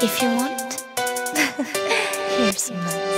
If you want, here's nuts.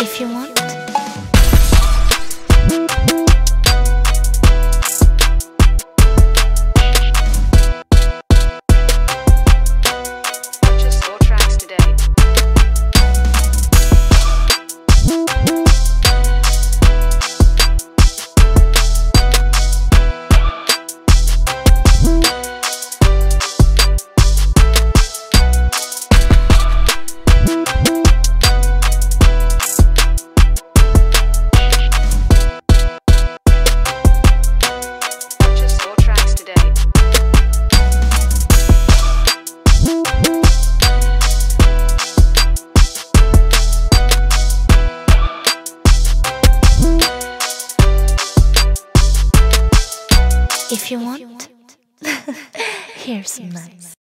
If you want, if you want, here's some nuts.